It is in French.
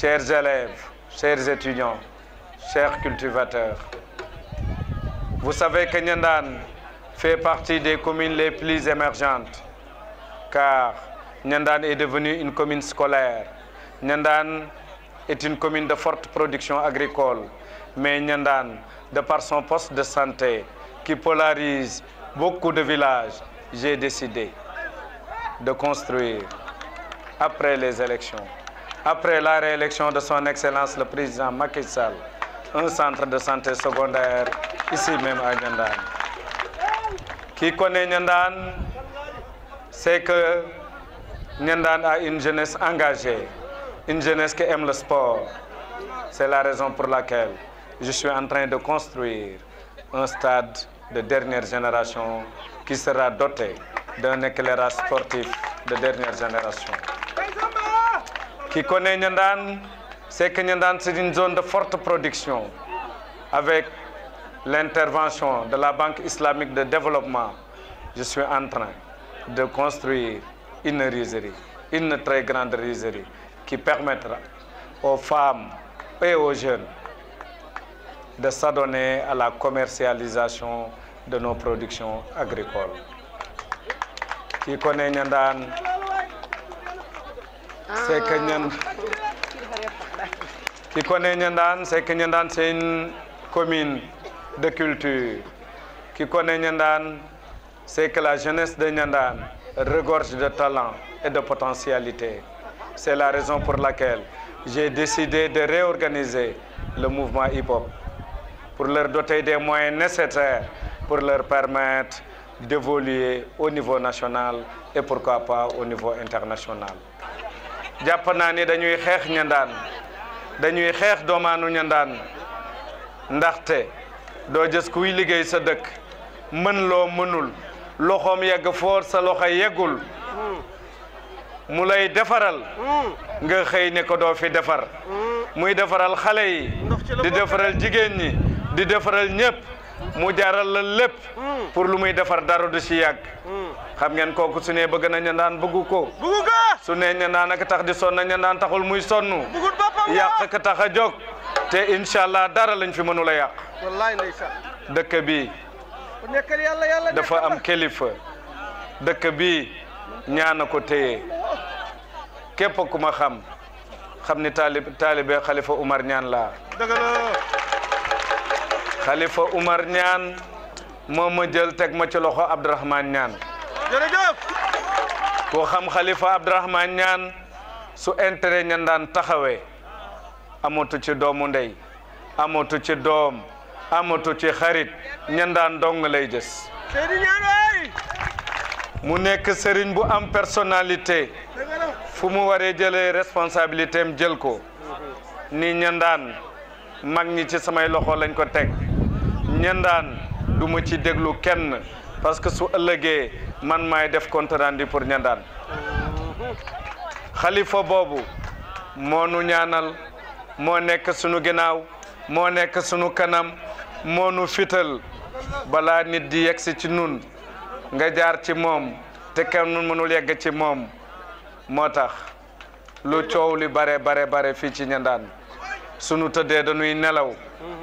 chers élèves, chers étudiants, chers cultivateurs. Vous savez que Nyandan fait partie des communes les plus émergentes car Nyandan est devenue une commune scolaire. Nyandan est une commune de forte production agricole, mais Nyandan, de par son poste de santé qui polarise beaucoup de villages, j'ai décidé de construire, après les élections, après la réélection de son Excellence le président Macky Sall, un centre de santé secondaire ici même à Nyandan. Qui connaît Nyandan c'est que Nyandan a une jeunesse engagée, une jeunesse qui aime le sport. C'est la raison pour laquelle je suis en train de construire un stade de dernière génération qui sera doté d'un éclairage sportif de dernière génération. Qui connaît Nyandan, c'est que Nyandan c'est une zone de forte production avec l'intervention de la Banque islamique de développement. Je suis en train de construire une rizerie, une très grande rizerie qui permettra aux femmes et aux jeunes de s'adonner à la commercialisation de nos productions agricoles. Qui connaît Nyandan, qui connaît Nyandan, c'est que Nyandan c'est une commune de culture. Qui connaît Nyandan, c'est que la jeunesse de Nyandan regorge de talent et de potentialité. C'est la raison pour laquelle j'ai décidé de réorganiser le mouvement hip-hop pour leur doter des moyens nécessaires pour leur permettre d'évoluer au niveau national et pourquoi pas au niveau international. Jàpp naa ni dañuy xeex ñandaan dañuy xeex doomaanu ñandaan. Ndaxte doo jës kuy liggéey sa dëkk mën loo mënul loxoom yegg foor sa loxo yeggul. Mu lay defaral. Nga xëy ne ko doo fi defar. Muy defaral xale yi di defaral jigéen ñi di defaral ñëpp mu jaral la lépp pour lu muy defar dara du ci yàgg. Xam ngeen kooku su ne bëgg na ñandaan bëggu ko. Bugu ko! Su ne ñandaan ak tax di sonn ñandaan taxul muy sonn. Boppam yàq ka tax a jóg. Te incha allah dara lañ fi mënul a yàq. Wallaay ndeysaan. Dëkk bi nekkal yàlla yàlla dafa am kilifa. Dëkk bi ñaana ko téye. Képp ku ma xam xam ni taalib taalibe xalifa Umar ñaan laa. Dëgg la xalifa Umar ñaan moo ma jël teg ma ci loxo Abdourahman ñaan jërëjëf koo xam xalifa Abdourahman ñaan su intérêt ñan daan taxawee. Amatu ci doomu ndey amatu ci doom amatu ci xarit ñan daan dong lay jës. Mu nekk sëriñ bu am personnalité. Fu mu waree jëlee responsabilité am jël ko. Ni ñandaan mag ñi ci samay loxo lañ ko teg ñandaan du ma ci déglu kenn parce que su ëllëgee man maay def compte rendu pour ñandaan xalifa boobu moo nu ñaanal moo nekk sunu ginnaaw moo nekk sunu kanam moo nu fital. Balaa nit di yegsi ci nun nga jaar ci moom te kenn mënul yegg ci moom. Moo tax lu coow li bare bare bare fii ci ñandaan sunu tëddee dañuy nelaw.